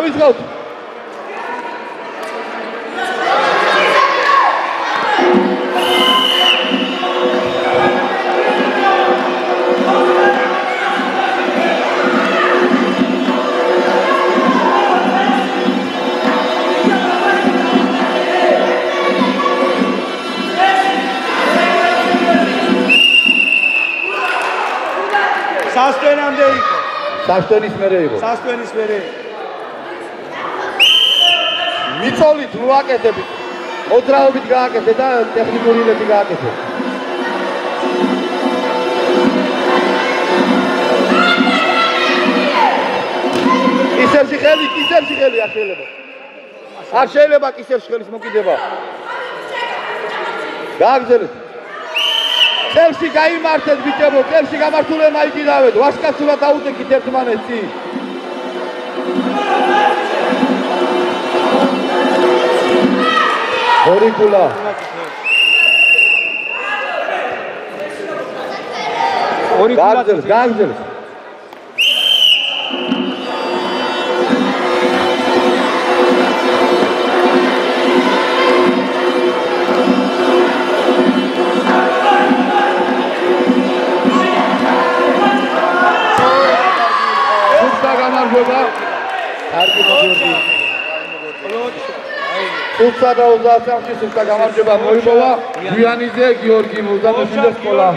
დავიწყოთ სასტვენამდე იყო. სასტვენის მერე იყო. სასტვენის მერე. მიწოლით მოაკეთებით. მოძრაობით გააკეთე და ტექნიკური ლები გააკეთე. ისევ შეხელი, ისევ შეხელი არ შეიძლება. არ შეიძლება ისევ შეხელის მოკიდება. გააგზავნეთ. წელში გამართეთ ბიჭებო, წელში გამართულე მაიჭიდავეთ, ვასკაცურად დაუტეკით ერთმანეთს Oricula. Gangster, gangster. Herkese diyor değil. Olur. 530 წლის უკან გამარჯვება მოიპოვა გვიანიძე გიორგი 75 სკოლა.